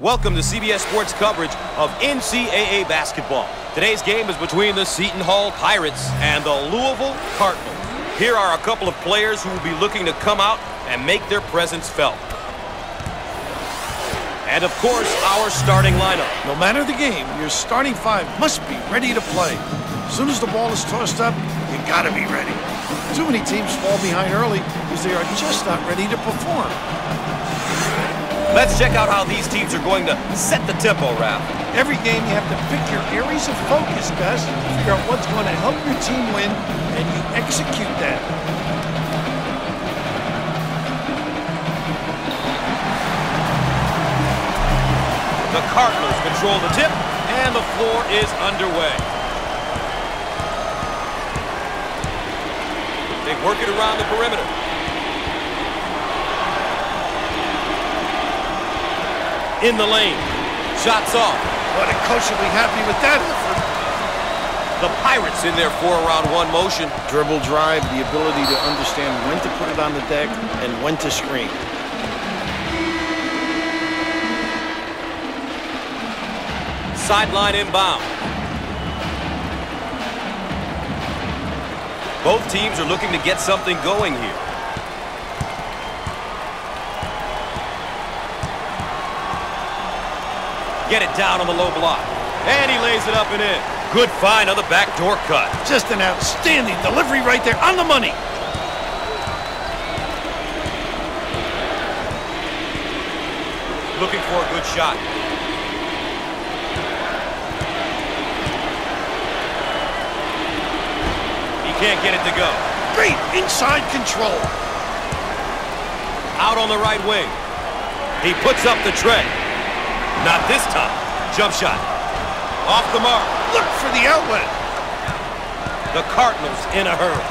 Welcome to CBS Sports coverage of NCAA basketball. Today's game is between the Seton Hall Pirates and the Louisville Cardinals. Here are a couple of players who will be looking to come out and make their presence felt. And of course, our starting lineup. No matter the game, your starting five must be ready to play. As soon as the ball is tossed up, you gotta be ready. Too many teams fall behind early because they are just not ready to perform. Let's check out how these teams are going to set the tempo, Ralph. Every game you have to pick your areas of focus, Gus, figure out what's going to help your team win, and you execute that. The Cardinals control the tip, and the floor is underway. They work it around the perimeter. In the lane. Shots off. What a coach will be happy with that effort. The Pirates in their four-around-one motion. Dribble drive, the ability to understand when to put it on the deck and when to screen. Sideline inbound. Both teams are looking to get something going here. Get it down on the low block. And he lays it up and in. Good find on the backdoor cut. Just an outstanding delivery right there on the money. Looking for a good shot. He can't get it to go. Great inside control. Out on the right wing. He puts up the trey. Not this time. Jump shot. Off the mark. Look for the outlet. The Cardinals in a hurry.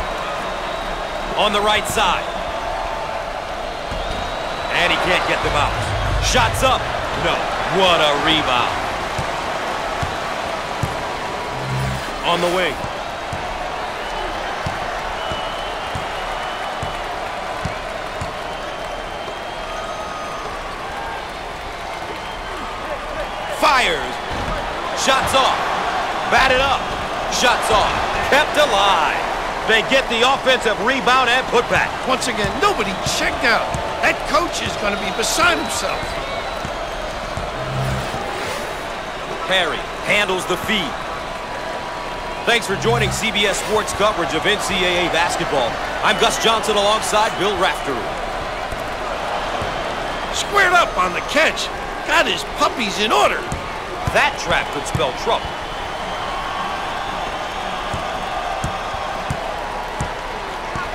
On the right side. And he can't get the bounce. Shots up. No. What a rebound. On the wing. Fires. Shots off. Batted up. Shots off. Kept alive. They get the offensive rebound and put back. Once again, nobody checked out. That coach is going to be beside himself. Perry handles the feed. Thanks for joining CBS Sports coverage of NCAA basketball. I'm Gus Johnson alongside Bill Raftery. Squared up on the catch. Got his puppies in order. That trap could spell trouble.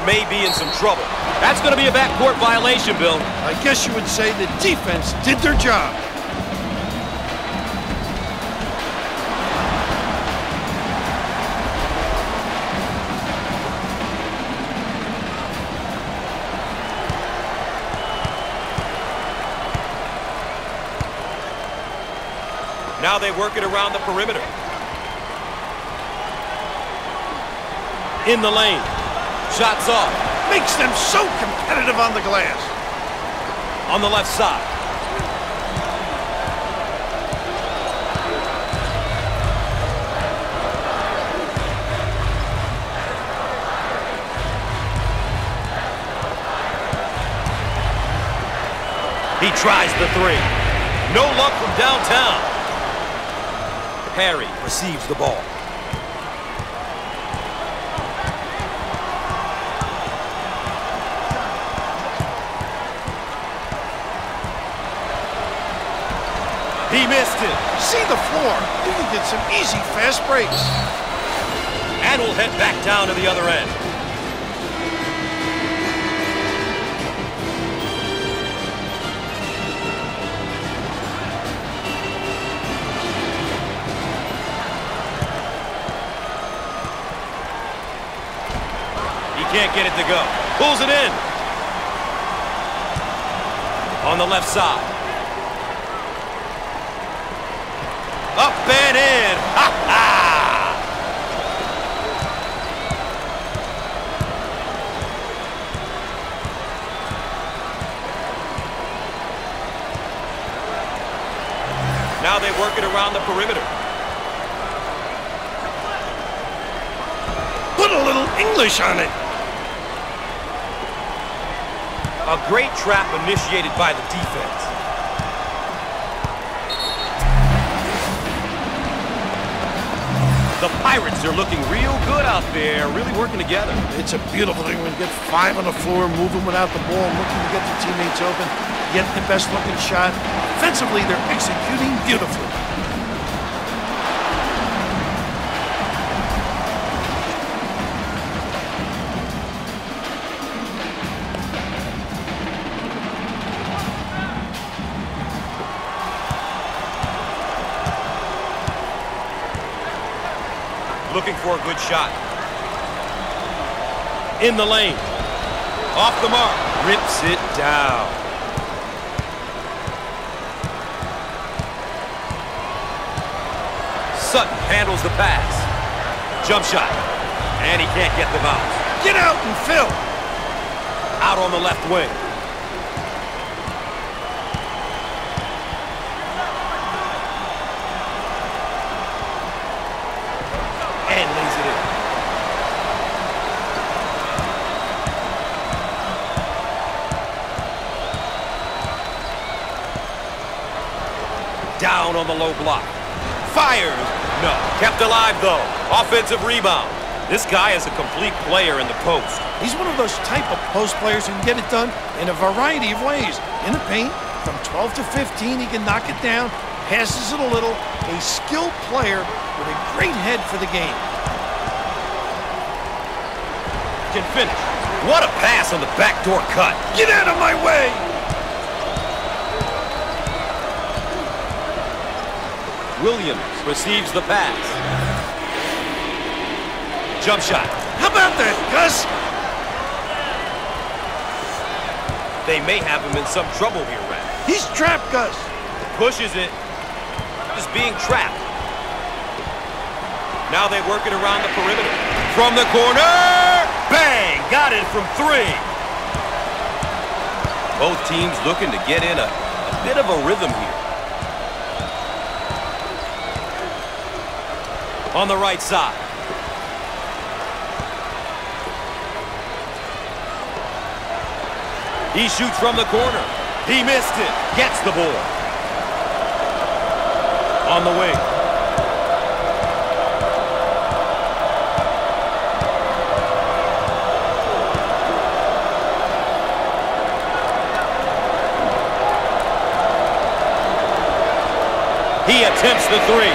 May be in some trouble. That's going to be a backcourt violation, Bill. I guess you would say the defense did their job. Now they work it around the perimeter. In the lane. Shots off. Makes them so competitive on the glass. On the left side. He tries the three. No luck from downtown. Perry receives the ball. He missed it. See the floor. Get some easy fast breaks. And we'll head back down to the other end. He can't get it to go. Pulls it in. On the left side. Up and in. Ha ha! Now they work it around the perimeter. Put a little English on it. A great trap initiated by the defense. Pirates are looking real good out there, really working together. It's a beautiful thing when you get five on the floor, moving without the ball, looking to get the teammates open, getting the best looking shot. Offensively, they're executing beautifully. For a good shot. In the lane. Off the mark. Rips it down. Sutton handles the pass. Jump shot. And he can't get the out. Get out and fill. Out on the left wing. And lays it in. Down on the low block. Fires. No. Kept alive, though. Offensive rebound. This guy is a complete player in the post. He's one of those type of post players who can get it done in a variety of ways. In the paint, from 12 to 15, he can knock it down, passes it a little. A skilled player with a great head for the game. Can finish. What a pass on the backdoor cut. Get out of my way! Williams receives the pass. Jump shot. How about that, Gus? They may have him in some trouble here, Red. He's trapped, Gus. Pushes it. Just being trapped. Now they work it around the perimeter. From the corner! Bang! Got it from three. Both teams looking to get in a, a bit of a rhythm here. On the right side. He shoots from the corner. He missed it. Gets the ball. On the wing. He attempts the three.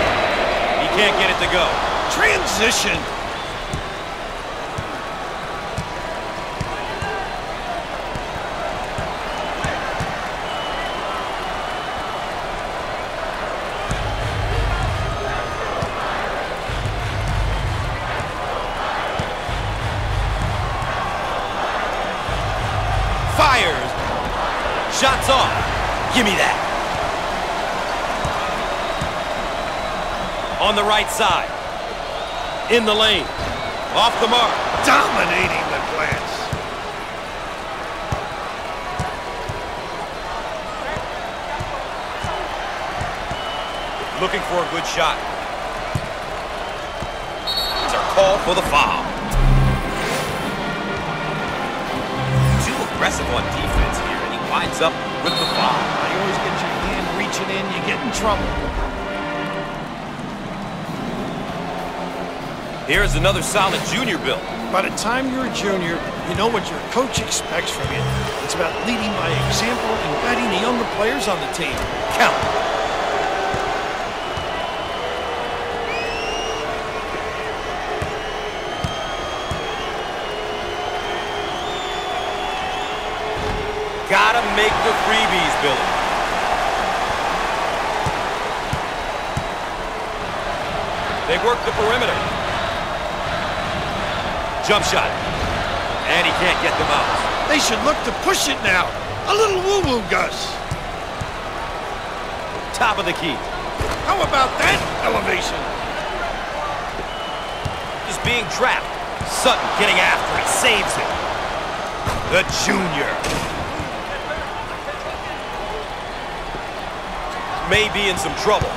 Can't get it to go. Transition. On the right side. In the lane. Off the mark. Dominating the glass. Looking for a good shot. They're called for the foul. Too aggressive on defense here, and he winds up with the foul. You always get your hand reaching in, you get in trouble. Here's another solid junior build. By the time you're a junior, you know what your coach expects from you. It's about leading by example and guiding the younger players on the team. Count. Gotta make the freebies, Billy. They work the perimeter. Jump shot. And he can't get them out. They should look to push it now. A little woo-woo, Gus. Top of the key. How about that elevation? Just being trapped. Sutton getting after it. Saves it. The junior. may be in some trouble.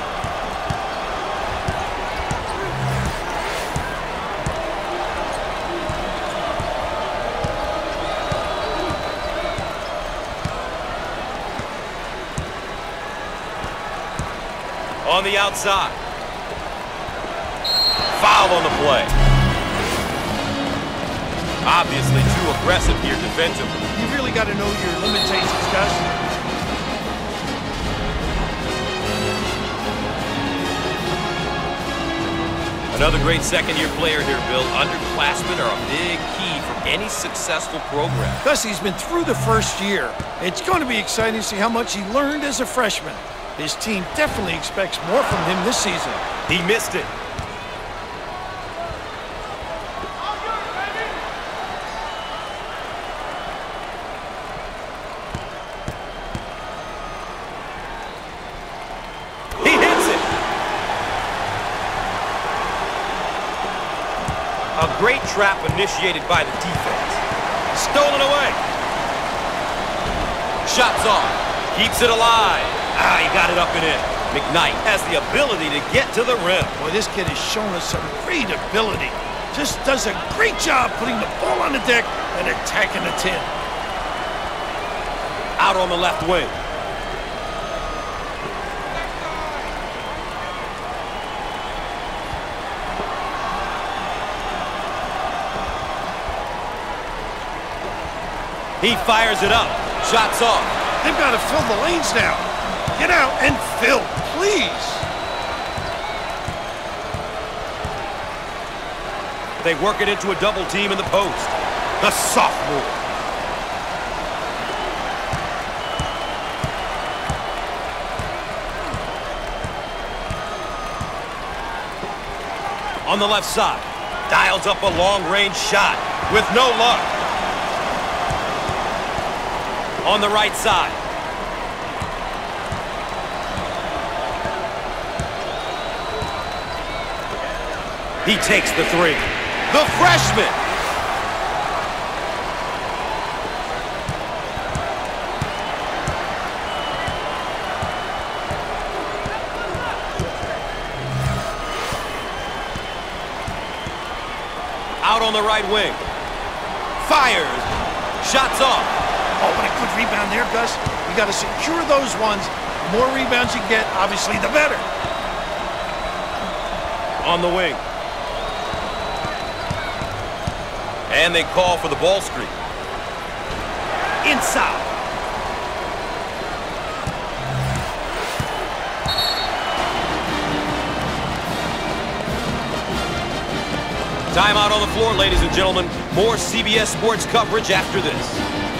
On the outside. Foul on the play. Obviously too aggressive here defensively. You really got to know your limitations, Gus. Another great second-year player here, Bill. Underclassmen are a big key for any successful program. Gus, he's been through the first year. It's going to be exciting to see how much he learned as a freshman. His team definitely expects more from him this season. He missed it. He hits it. A great trap initiated by the defense. Stolen away. Shots off. Keeps it alive. Ah, he got it up and in. McKnight has the ability to get to the rim. Boy, this kid has shown us some great ability. Just does a great job putting the ball on the deck and attacking the tin. Out on the left wing. He fires it up. Shots off. They've got to fill the lanes now. Get out and fill, please. They work it into a double team in the post. The sophomore. On the left side. Dials up a long-range shot with no luck. On the right side. He takes the three. The freshman. Out on the right wing. Fires. Shots off. Oh, what a good rebound there, Gus. You got to secure those ones. The more rebounds you get, obviously, the better. On the wing. And they call for the ball screen. Inside. Timeout on the floor, ladies and gentlemen. More CBS Sports coverage after this.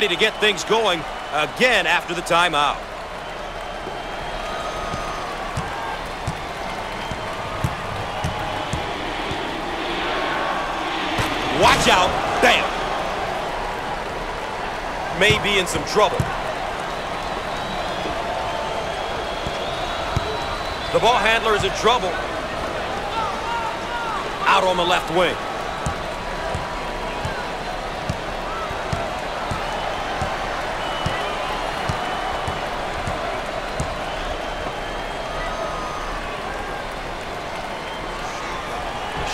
Ready to get things going again after the timeout. Watch out. Bam. May be in some trouble. The ball handler is in trouble. Out on the left wing.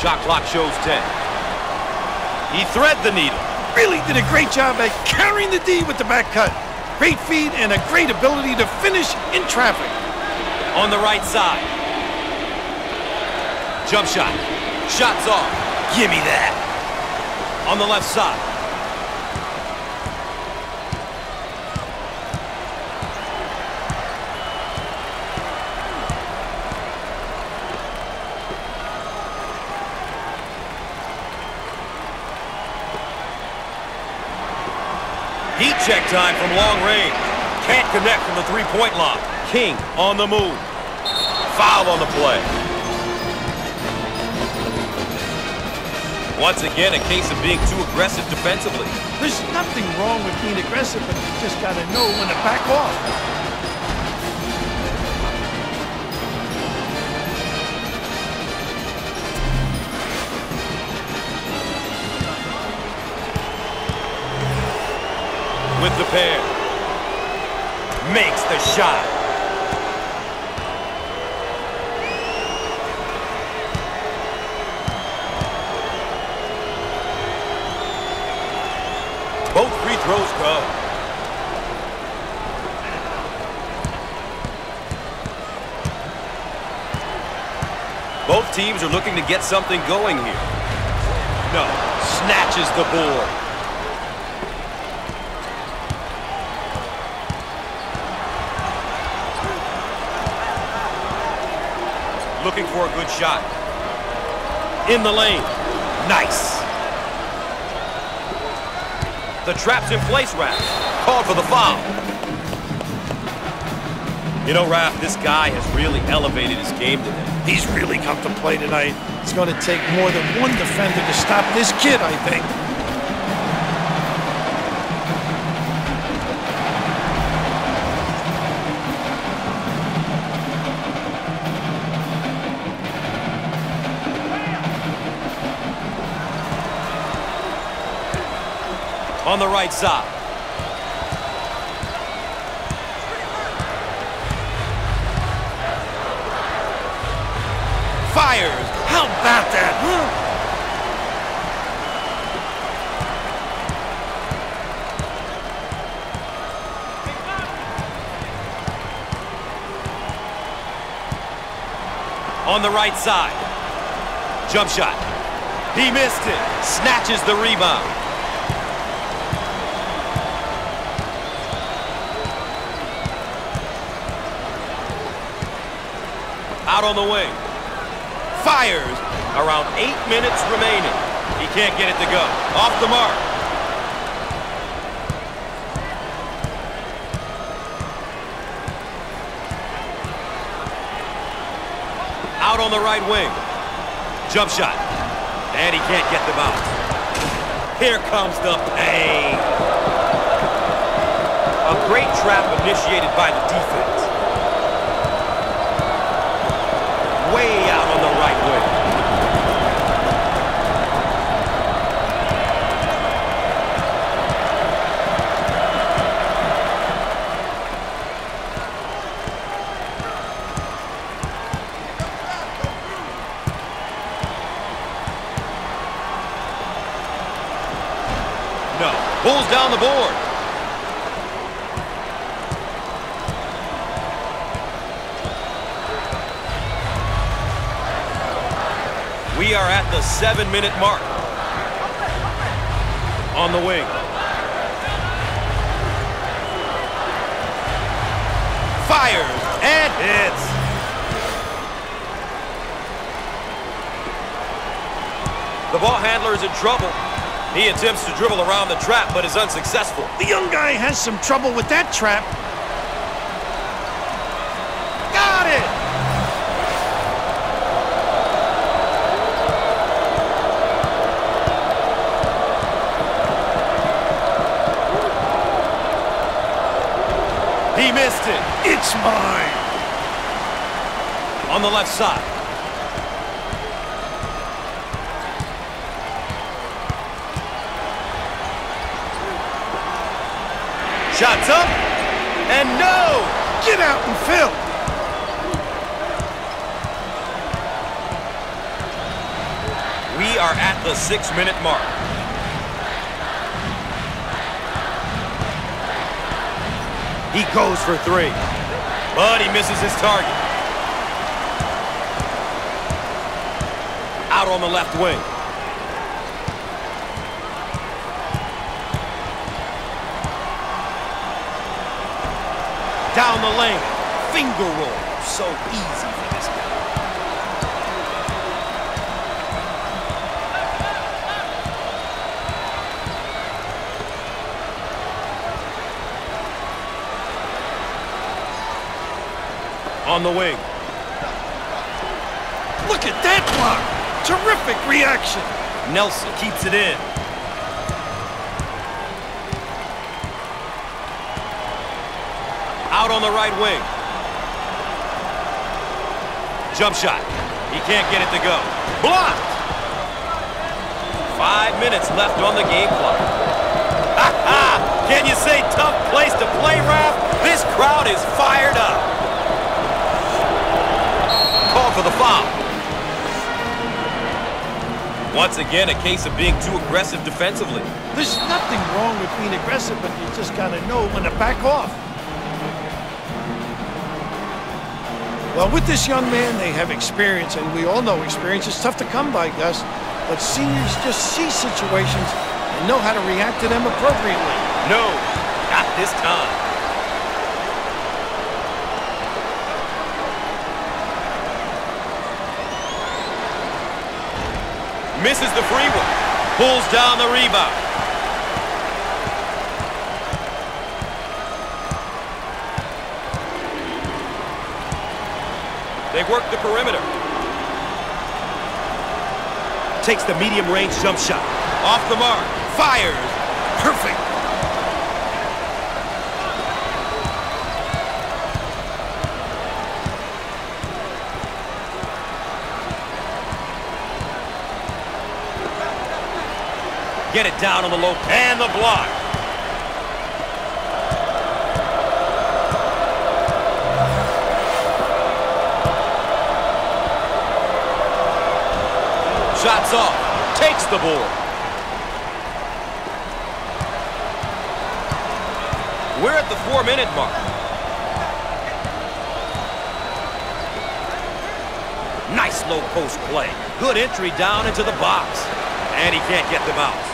Shot clock shows 10. He thread the needle. Really did a great job at carrying the D with the back cut. Great feed and a great ability to finish in traffic. On the right side. Jump shot. Shots off. Give me that. On the left side. Heat check time from long range. Can't connect from the three-point line. King on the move. Foul on the play. Once again, a case of being too aggressive defensively. There's nothing wrong with being aggressive, but you just got to know when to back off. With the pair. Makes the shot. Both free throws go. Both teams are looking to get something going here. No, snatches the board. Looking for a good shot. In the lane. Nice. The trap's in place, Raph. Called for the foul. You know, Raph, this guy has really elevated his game today. He's really come to play tonight. It's going to take more than one defender to stop this kid, I think. On the right side. Fires. How about that? On the right side. Jump shot. He missed it. Snatches the rebound. Out on the wing. Fires. Around eight minutes remaining. He can't get it to go. Off the mark. Out on the right wing. Jump shot. And he can't get the bounce. Here comes the pain. A great trap initiated by the defense. Seven-minute mark. On the wing. Fires and hits. The ball handler is in trouble. He attempts to dribble around the trap, but is unsuccessful. The young guy has some trouble with that trap. On the left side. Shots up. And no. Get out and fill. We are at the six-minute mark. He goes for three. But he misses his target. Out on the left wing. Down the lane. Finger roll. So easy On the wing. Look at that block. Terrific reaction. Nelson keeps it in. Out on the right wing. Jump shot. He can't get it to go. Blocked! Five minutes left on the game clock. Ha ha! Can you say tough place to play, Raf? This crowd is fired up. For the foul. Once again, a case of being too aggressive defensively. There's nothing wrong with being aggressive, but you just got to know when to back off. Well, with this young man, they have experience, and we all know experience is tough to come by, Gus. But seniors just see situations and know how to react to them appropriately. No, not this time. Misses the free one. Pulls down the rebound. They work the perimeter. Takes the medium range jump shot. Off the mark. Fires. Perfect. Get it down on the low and the block. Shots off. Takes the board. We're at the four-minute mark. Nice low post play. Good entry down into the box. And he can't get them out.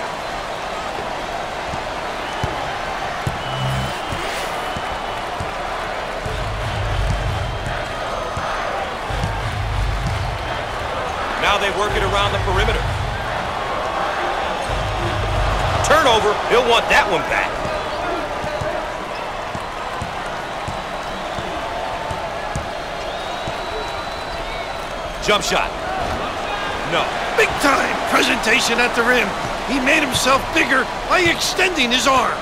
Around the perimeter. Turnover. He'll want that one back. Jump shot. No. Big time presentation at the rim. He made himself bigger by extending his arms.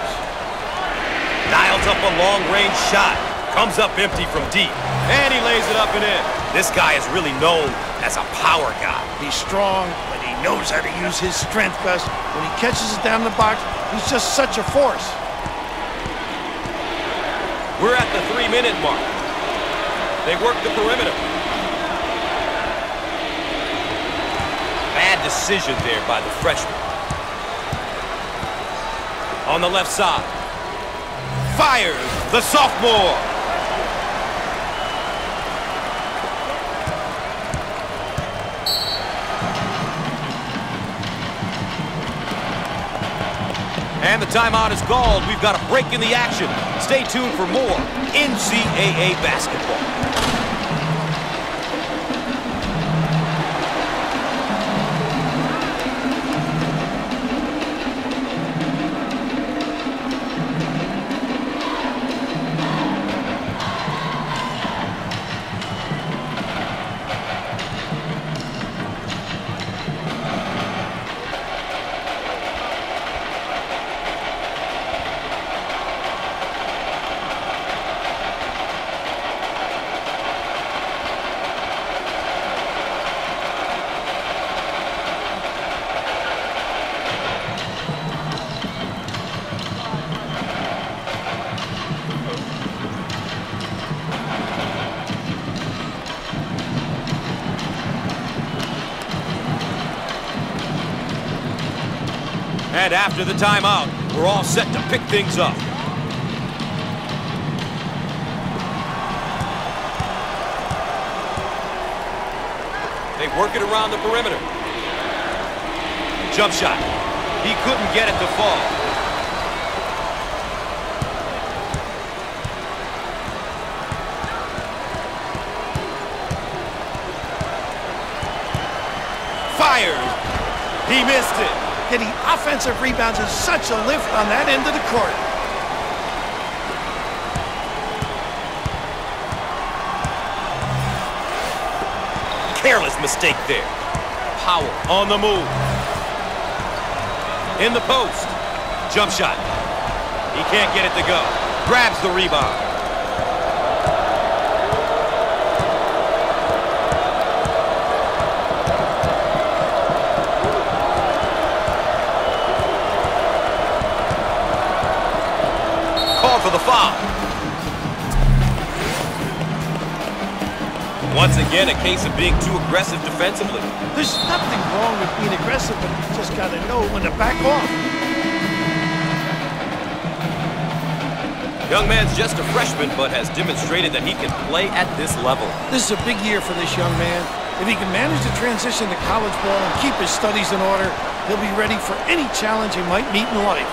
Dials up a long-range shot. Comes up empty from deep. And he lays it up and in. This guy is really known as a power guy. He's strong, but he knows how to use his strength, Gus. When he catches it down the box, he's just such a force. We're at the three-minute mark. They work the perimeter. Bad decision there by the freshman. On the left side. Fires the sophomore. And the timeout is called. We've got a break in the action. Stay tuned for more NCAA basketball. after the timeout. We're all set to pick things up. They work it around the perimeter. Jump shot. He couldn't get it to fall. Fired. He missed it. Offensive rebounds is such a lift on that end of the court. Careless mistake there. Powell on the move. In the post. Jump shot. He can't get it to go. Grabs the rebound. Again, a case of being too aggressive defensively. There's nothing wrong with being aggressive, but you just got to know when to back off. Young man's just a freshman, but has demonstrated that he can play at this level. This is a big year for this young man. If he can manage to transition to college ball and keep his studies in order, he'll be ready for any challenge he might meet in life.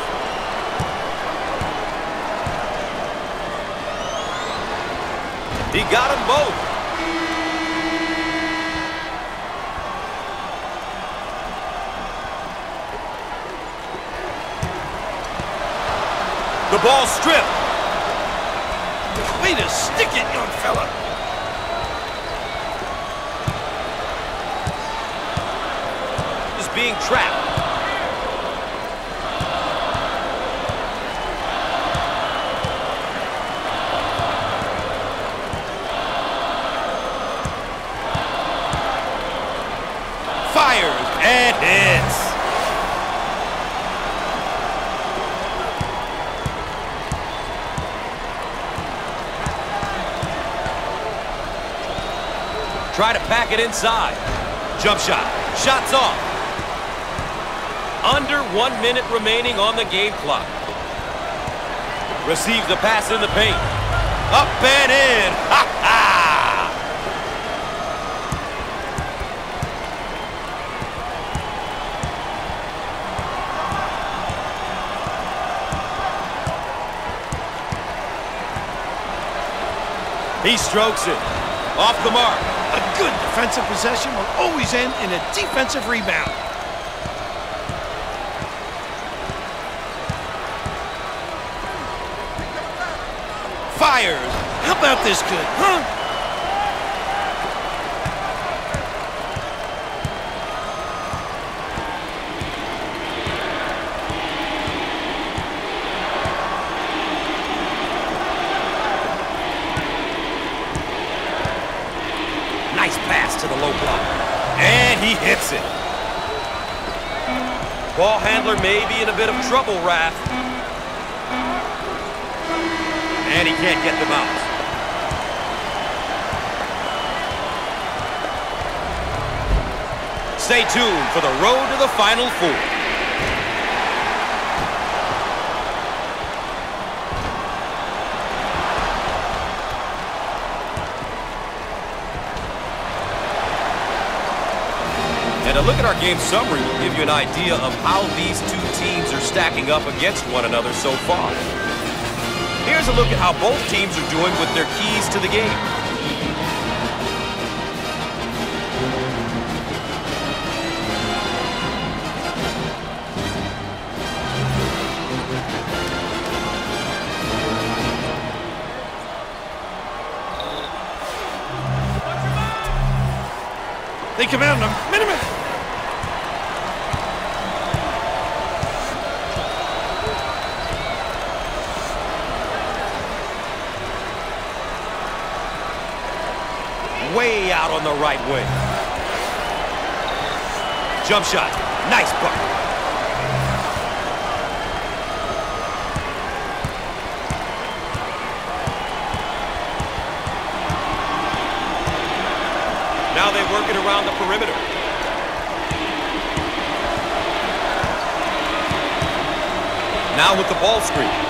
He got them both. Ball stripped. Way to stick it, young fella. Is being trapped. Fires and hits. Try to pack it inside. Jump shot. Shots off. Under one minute remaining on the game clock. Receives the pass in the paint. Up and in. Ha ha! He strokes it. Off the mark. Good defensive possession will always end in a defensive rebound. Fires. How about this good, huh? Nice pass to the low block. And he hits it. Handler may be in a bit of trouble, Raph. And he can't get them out. Stay tuned for the road to the Final Four. And at our game summary will give you an idea of how these two teams are stacking up against one another so far. Here's a look at how both teams are doing with their keys to the game. They come out in a minute. Way out on the right wing. Jump shot. Nice bucket. Now they work it around the perimeter. Now with the ball screen.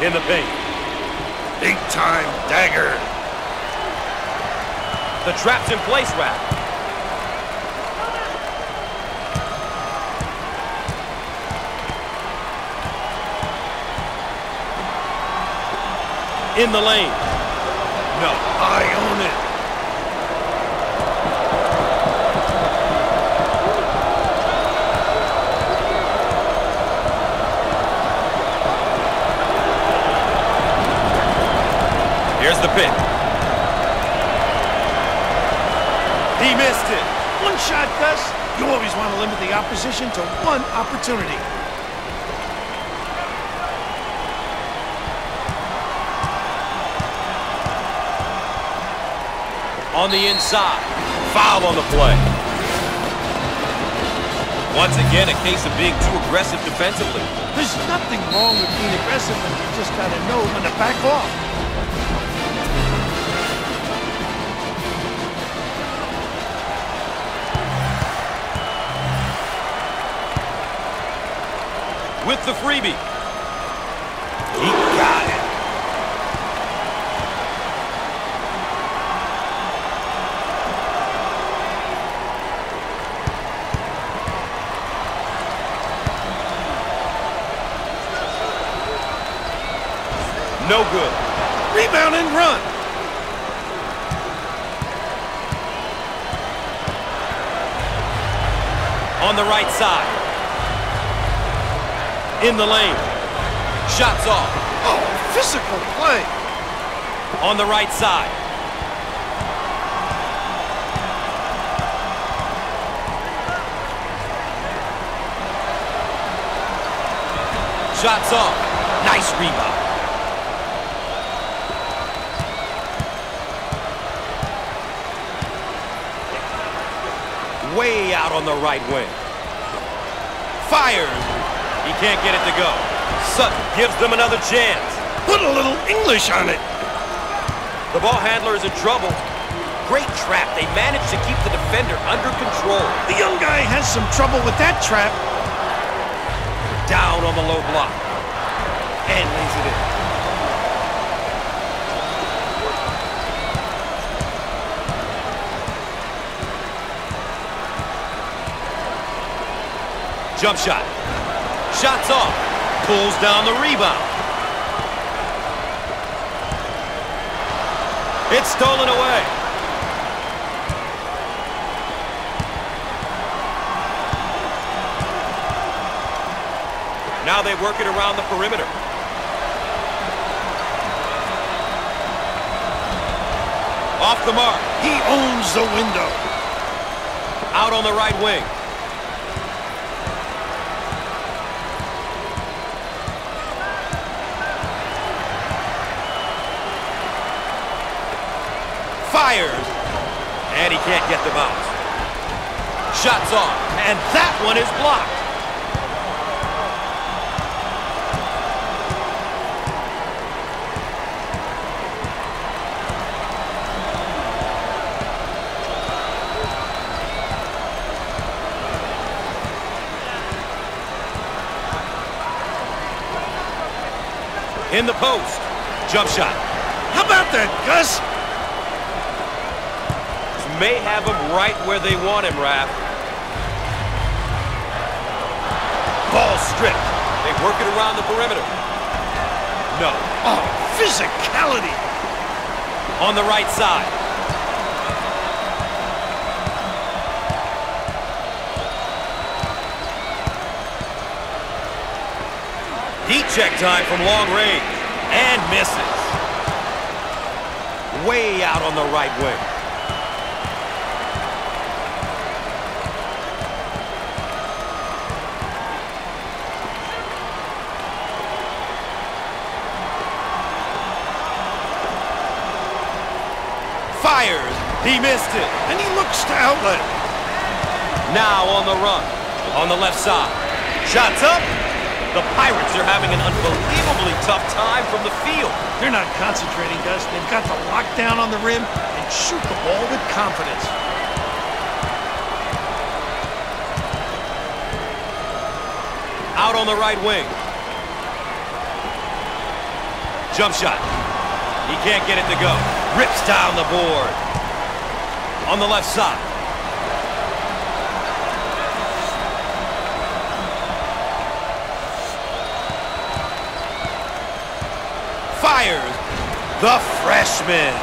In the paint. Big time dagger. The trap's in place, Raph. In the lane. No. I own it. Shot, Gus. You always want to limit the opposition to one opportunity. On the inside. Foul on the play. Once again, a case of being too aggressive defensively. There's nothing wrong with being aggressive, but you just got to know when to back off. With the freebie. He got it. No good. Rebound and run. On the right side. In the lane. Shots off. Oh, physical play. On the right side. Shots off. Nice rebound. Way out on the right wing. Fires. He can't get it to go. Sutton gives them another chance. Put a little English on it. The ball handler is in trouble. Great trap. They managed to keep the defender under control. The young guy has some trouble with that trap. Down on the low block. And lays it in. Jump shot. Shots off. Pulls down the rebound. It's stolen away. Now they work it around the perimeter. Off the mark. He owns the window. Out on the right wing. Fires. And he can't get them out. Shots off. And that one is blocked. In the post. Jump shot. How about that, Gus? May have him right where they want him, Raph. Ball stripped. They work it around the perimeter. No. Oh, physicality. On the right side. Heat check time from long range. And misses. Way out on the right wing. Fires. He missed it. And he looks to outlet. Now on the run. On the left side. Shots up. The Pirates are having an unbelievably tough time from the field. They're not concentrating, Gus. They've got the lockdown on the rim and shoot the ball with confidence. Out on the right wing. Jump shot. He can't get it to go. Rips down the board on the left side. Fires the freshman.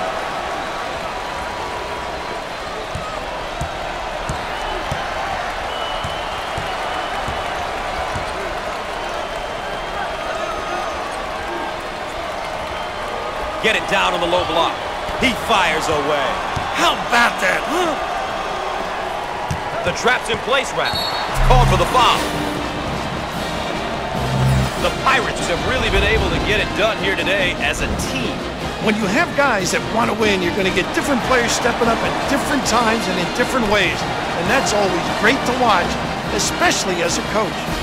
Get it down on the low block. He fires away. How about that, huh? The trap's in place, Raph. It's called for the foul. The Pirates have really been able to get it done here today as a team. When you have guys that want to win, you're going to get different players stepping up at different times and in different ways. And that's always great to watch, especially as a coach.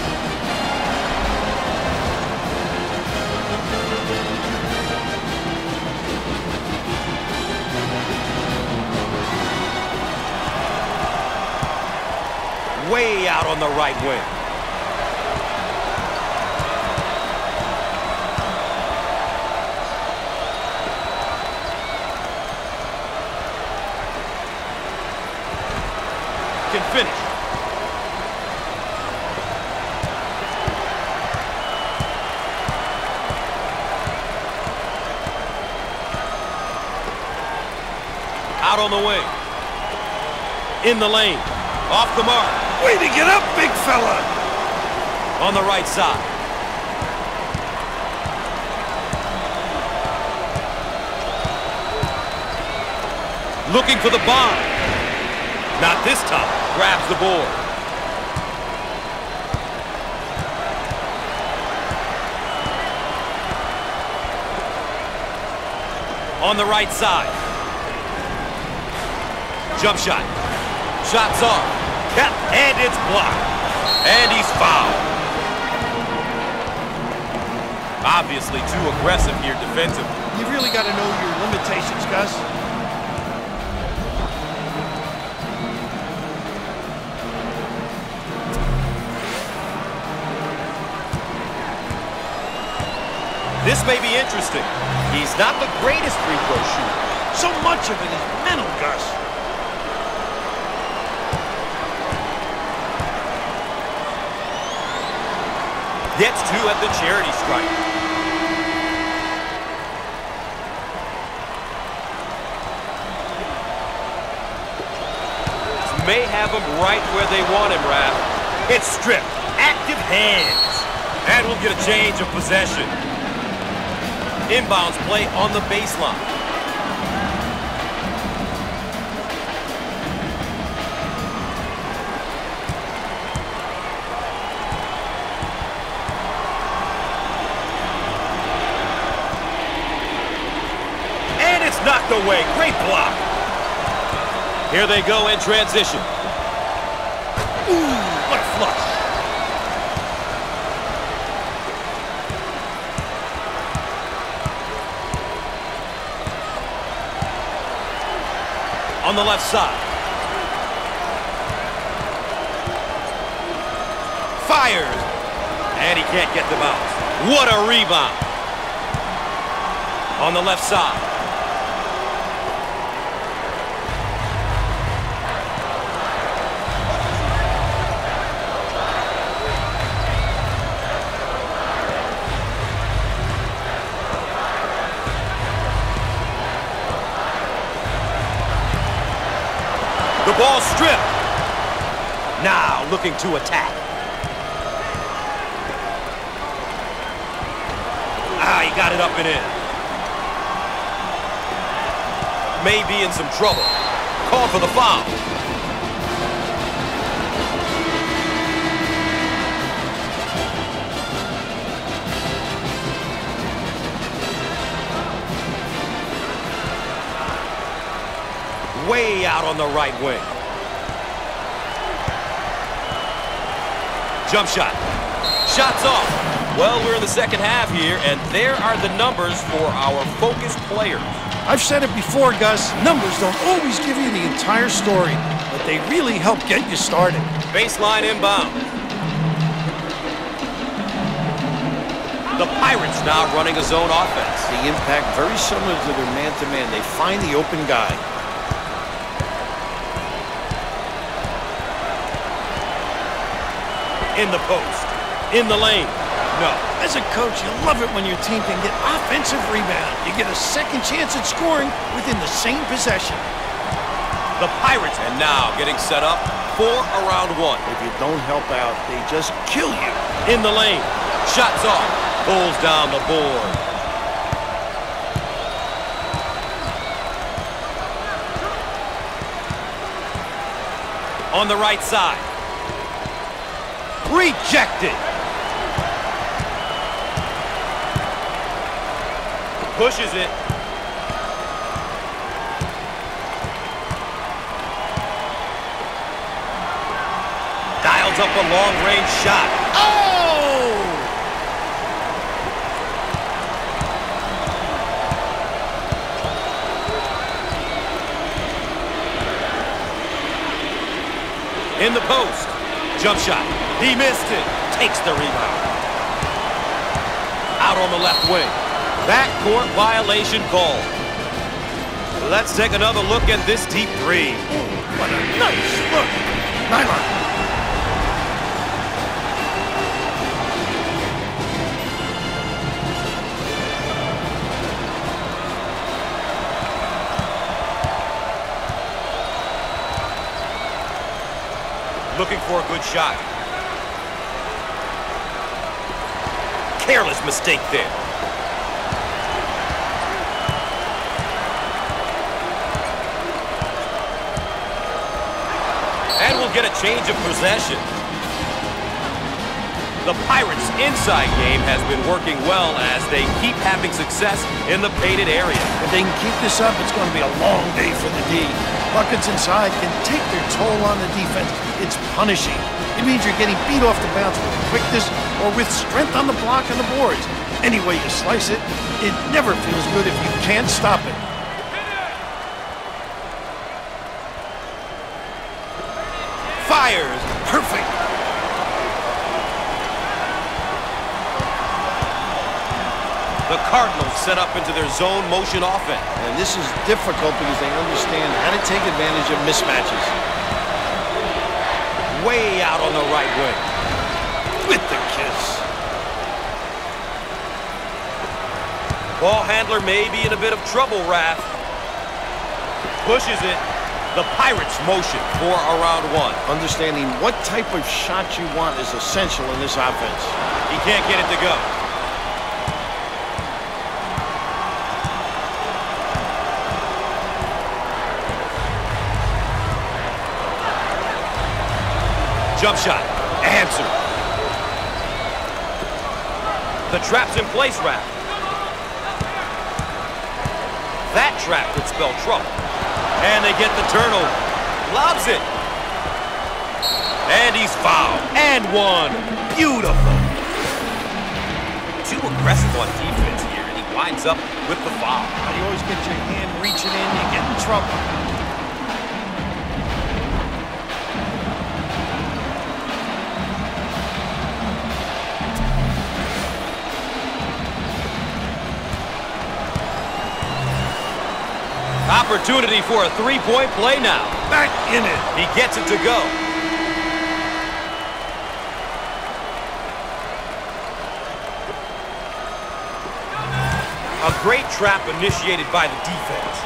Way out on the right wing. Can finish. Out on the wing. In the lane. Off the mark. Way to get up, big fella! On the right side. Looking for the bomb. Not this time. Grabs the board. On the right side. Jump shot. Shots off. Yep, and it's blocked. And he's fouled. Obviously too aggressive here defensively. You really got to know your limitations, Gus. This may be interesting. He's not the greatest free-throw shooter. So much of it is mental, Gus. Gets two at the charity stripe. May have him right where they want him, Raph. It's stripped. Active hands. And we'll get a change of possession. Inbounds play on the baseline. Here they go in transition. Ooh, what a flush. On the left side. Fires. And he can't get the bounce. What a rebound. On the left side. The ball stripped. Now looking to attack. Ah, he got it up and in. May be in some trouble. Call for the foul. Way out on the right wing. Jump shot. Shots off. Well, we're in the second half here, and there are the numbers for our focused players. I've said it before, Gus. Numbers don't always give you the entire story, but they really help get you started. Baseline inbound. The Pirates now running a zone offense. The impact very similar to their man-to-man. They find the open guy. in the post, in the lane. No. As a coach, you love it when your team can get offensive rebound. You get a second chance at scoring within the same possession. The Pirates and now getting set up for around one. If you don't help out, they just kill you. In the lane. Shots off. Pulls down the board. On the right side. Rejected. Pushes it. Dials up a long-range shot. Oh! In the post. Jump shot. He missed it. Takes the rebound. Out on the left wing. Backcourt violation call. Let's take another look at this deep three. What a nice look. Nylon. Looking for a good shot. Careless mistake there. And we'll get a change of possession. The Pirates' inside game has been working well as they keep having success in the painted area. If they can keep this up, it's going to be a long day for the D. Buckets inside can take their toll on the defense. It's punishing. It means you're getting beat off the bounce with quickness or with strength on the block and the boards. Any way you slice it, it never feels good if you can't stop it. Fires. Perfect. The Cardinals set up into their zone motion offense. And this is difficult because they understand how to take advantage of mismatches. Way out on the right wing. With the Ball handler may be in a bit of trouble, Raph. Pushes it. The Pirates motion for a round one. Understanding what type of shot you want is essential in this offense. He can't get it to go. Jump shot. Answer. The trap's in place, Raph. That trap could spell trouble. And they get the turnover. Lobs it. And he's fouled. And one. Beautiful. Too aggressive on defense here, and he winds up with the foul. You always get your hand reaching in, you get in trouble. Opportunity for a three-point play now. Back in it. He gets it to go. A great trap initiated by the defense.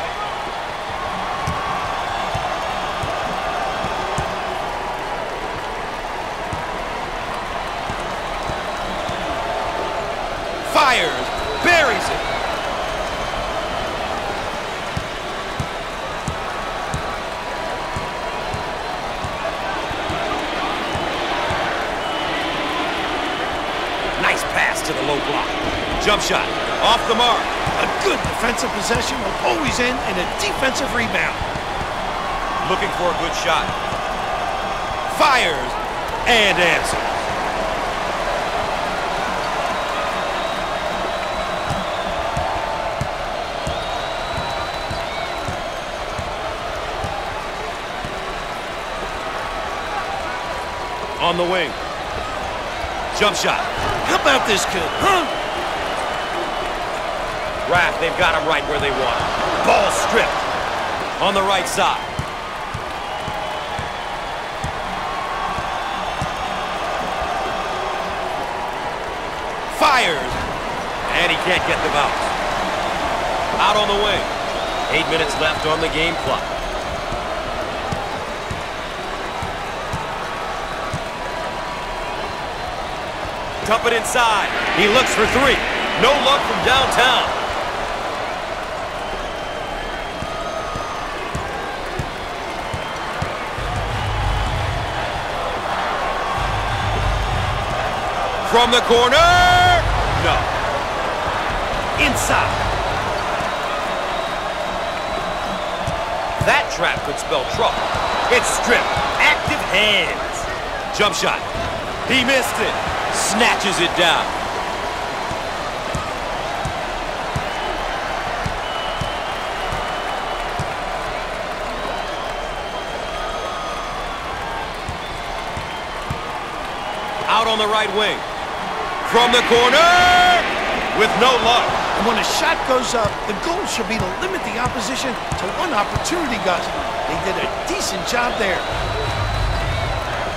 Fires, buries it. Nice pass to the low block. Jump shot, off the mark. A defensive possession will always end in a defensive rebound. Looking for a good shot. Fires and answers. On the wing. Jump shot. How about this kid, huh? Raph, they've got him right where they want him. Ball stripped. On the right side. Fires. And he can't get the bounce. Out on the wing. Eight minutes left on the game clock. Dump it inside. He looks for three. No luck from downtown. From the corner! No. Inside. That trap could spell trouble. It's stripped. Active hands. Jump shot. He missed it. Snatches it down. Out on the right wing. From the corner! With no luck. And when a shot goes up, the goal should be to limit the opposition to one opportunity, Gus. They did a decent job there.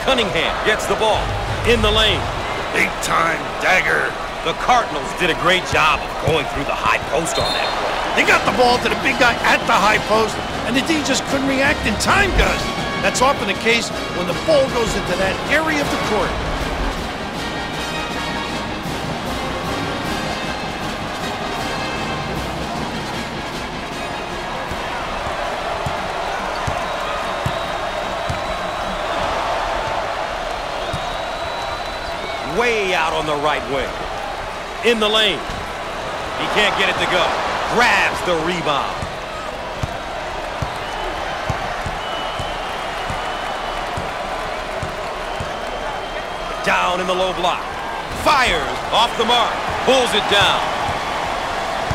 Cunningham gets the ball in the lane. Big time dagger. The Cardinals did a great job of going through the high post on that play. They got the ball to the big guy at the high post, and the D just couldn't react in time, Gus. That's often the case when the ball goes into that area of the court. Way out on the right wing. In the lane. He can't get it to go. Grabs the rebound. Down in the low block. Fires off the mark. Pulls it down.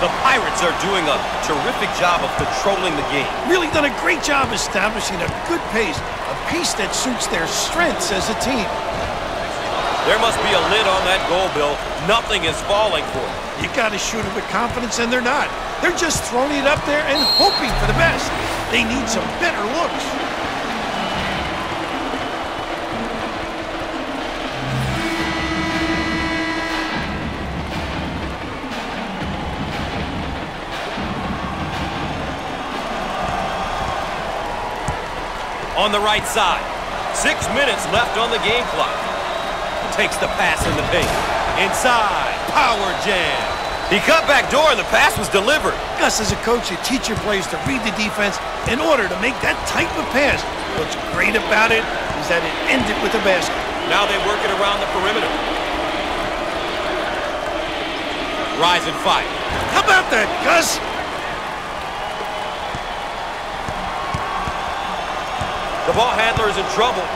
The Pirates are doing a terrific job of controlling the game. Really done a great job establishing a good pace, a pace that suits their strengths as a team. There must be a lid on that goal, Bill. Nothing is falling for them. You got to shoot it with confidence, and they're not. They're just throwing it up there and hoping for the best. They need some better looks. On the right side. Six minutes left on the game clock. Takes the pass in the paint. Inside. Power jam. He cut back door and the pass was delivered. Gus, as a coach, you teach your players to read the defense in order to make that type of pass. What's great about it is that it ended with a basket. Now they work it around the perimeter. Rise and fight. How about that, Gus? The ball handler is in trouble.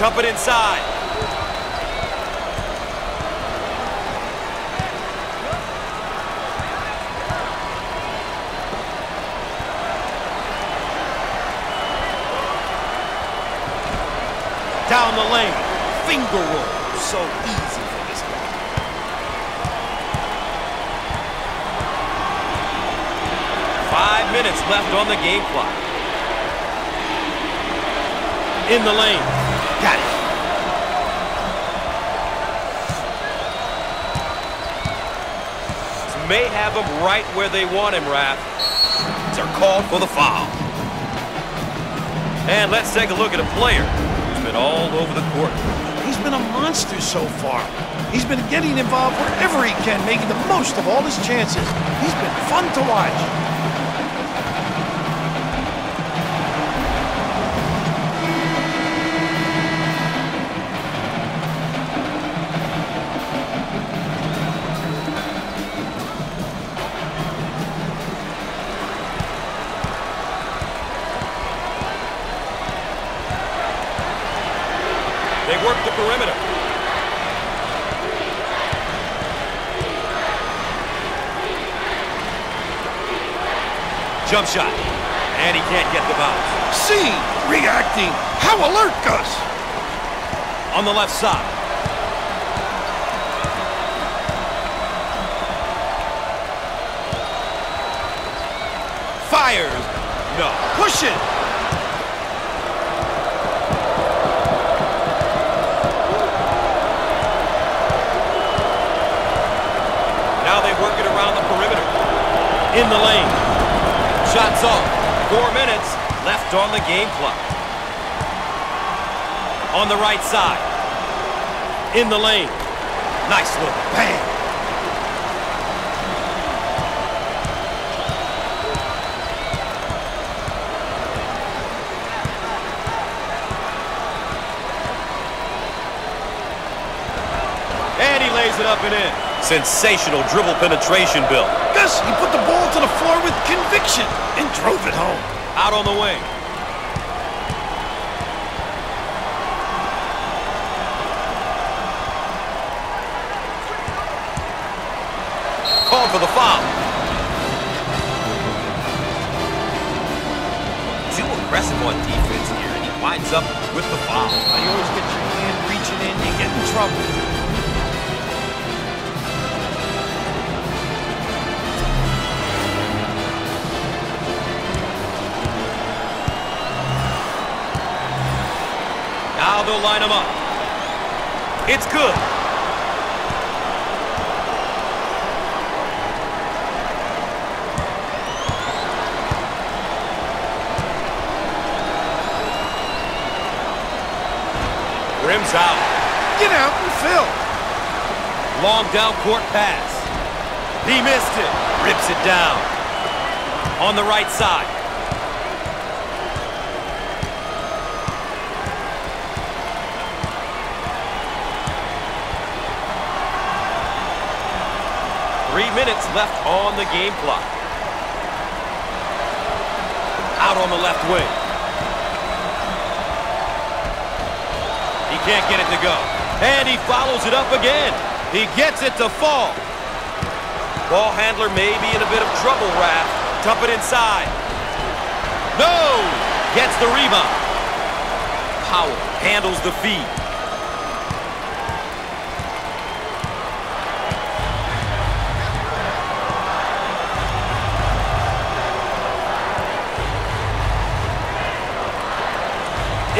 Dump it inside. Down the lane. Finger roll. So easy for this guy. Five minutes left on the game clock. In the lane. Got it. May have him right where they want him, Raph. They're called for the foul. And let's take a look at a player who's been all over the court. He's been a monster so far. He's been getting involved wherever he can, making the most of all his chances. He's been fun to watch. Jump shot. And he can't get the bounce. See, reacting. How alert, Gus. On the left side. Fires. No. Push it. Now they work it around the perimeter. In the lane. Shots off. Four minutes left on the game clock. On the right side. In the lane. Nice look. Bang. up and in. Sensational dribble penetration, Bill. Gus, he put the ball to the floor with conviction and drove it home. Out on the wing. Line him up. It's good. Rims out. Get out and fill. Long down court pass. He missed it. Rips it down. On the right side. Minutes left on the game clock. Out on the left wing. He can't get it to go. And he follows it up again. He gets it to fall. Ball handler may be in a bit of trouble, Raph. Dump it inside. No! Gets the rebound. Powell handles the feed.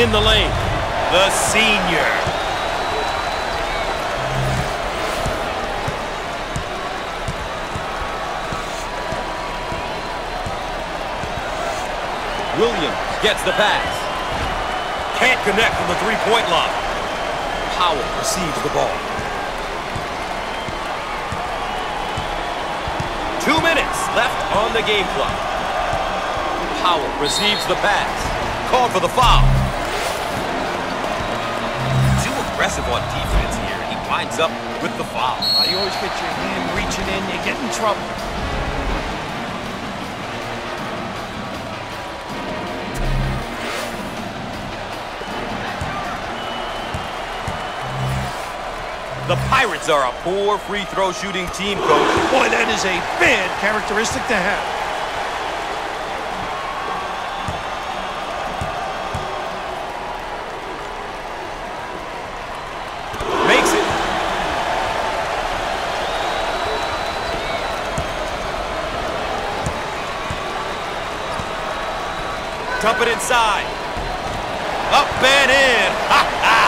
In the lane, the senior. Williams gets the pass. Can't connect from the three-point line. Powell receives the ball. Two minutes left on the game clock. Powell receives the pass. Called for the foul. Aggressive on defense here. He winds up with the foul. Uh, you always get your hand reaching in, you get in trouble. The Pirates are a poor free throw shooting team, coach. Boy, that is a bad characteristic to have. Makes it. Dump it inside. Up and in. Ha ha!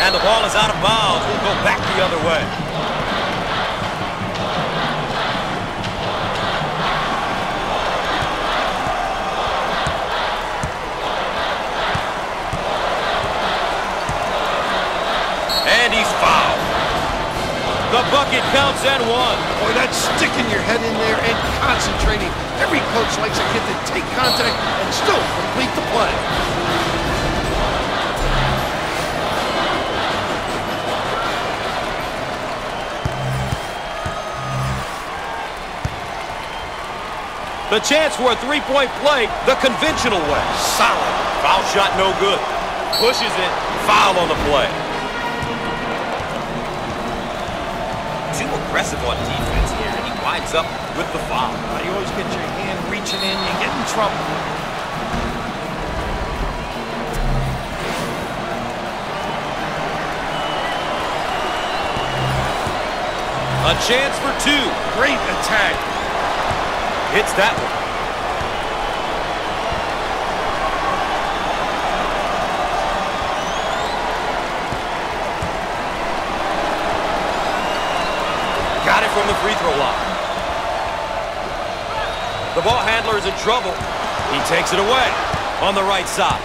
And the ball is out of bounds. We'll go back the other way. And he's fouled. The bucket counts and one. Boy, that's sticking your head in there and concentrating. Every coach likes a kid to take contact and still complete the play. The chance for a three-point play the conventional way. Solid. Foul shot no good. Pushes it. Foul on the play. Aggressive on defense here, and he winds up with the foul. You always get your hand reaching in, you get in trouble. A chance for two. Great attack. Hits that one. Got it from the free throw line. Handler is in trouble. He takes it away on the right side.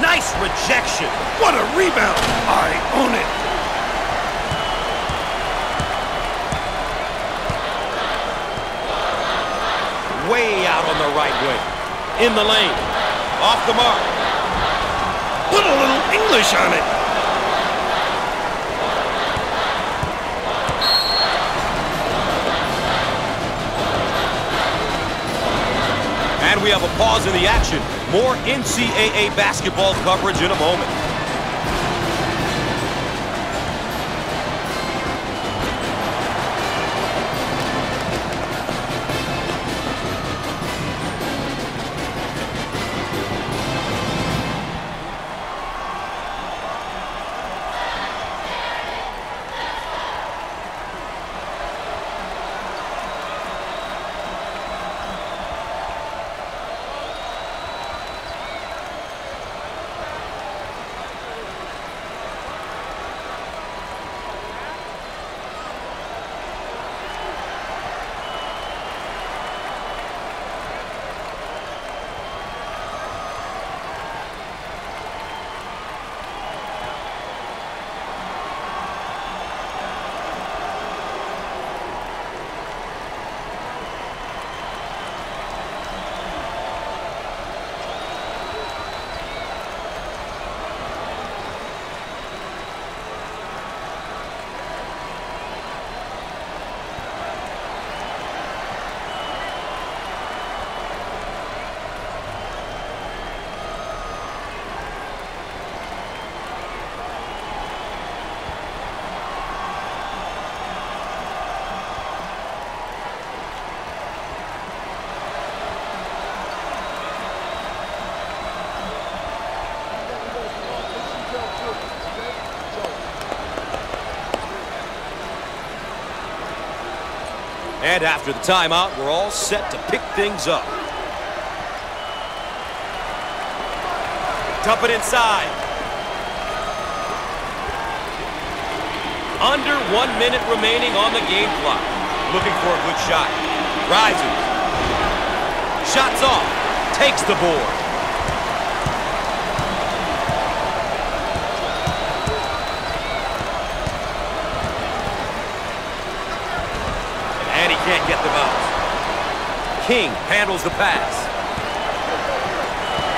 Nice rejection. What a rebound. I own it. Way out on the right wing. In the lane. Off the mark. Put a little English on it. We have a pause in the action. More NCAA basketball coverage in a moment. And after the timeout, we're all set to pick things up. Dump it inside. Under one minute remaining on the game clock. Looking for a good shot. Rises. Shots off. Takes the board. And he can't get them out. King handles the pass.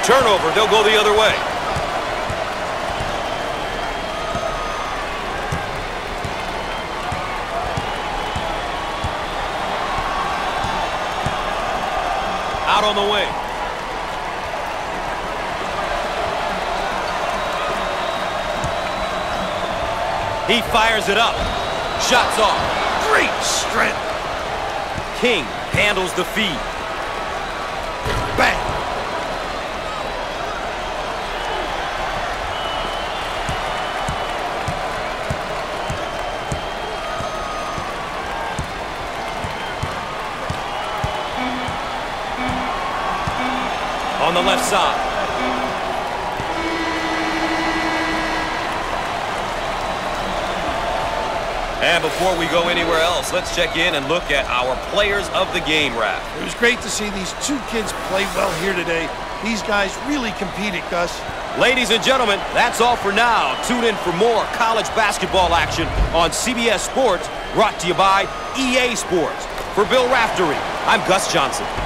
Turnover, they'll go the other way. Out on the wing. He fires it up. Shots off. Great strength. King handles the feed. Bang. on the left side. And before we go anywhere else, let's check in and look at our players of the game, Raph. It was great to see these two kids play well here today. These guys really competed, Gus. Ladies and gentlemen, that's all for now. Tune in for more college basketball action on CBS Sports, brought to you by EA Sports. For Bill Raftery, I'm Gus Johnson.